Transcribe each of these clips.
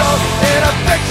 So in a picture.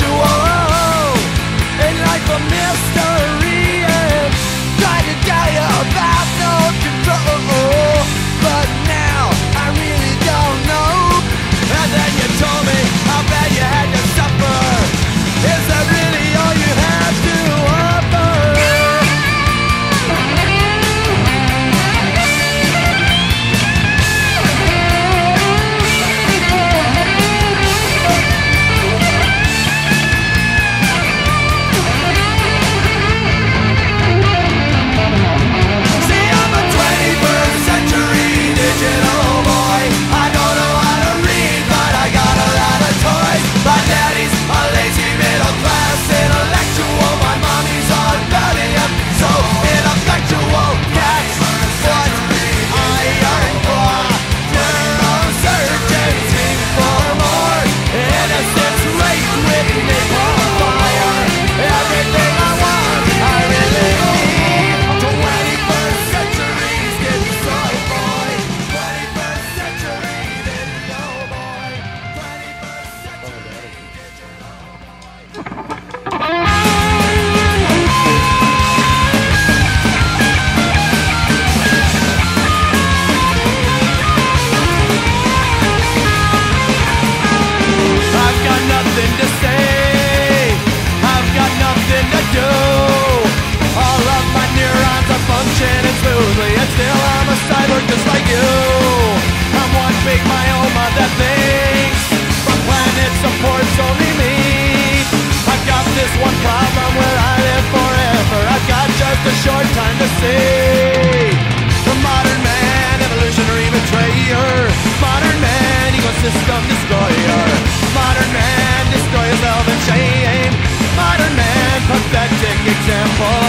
this one problem where I live forever? I've got just a short time to see. The modern man, evolutionary betrayer. Modern man, ecosystem destroyer. Modern man, destroys love and shame. Modern man, pathetic example.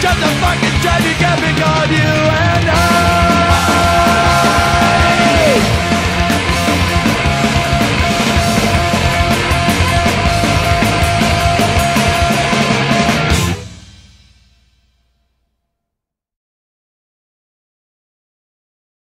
Just a fucking time you can't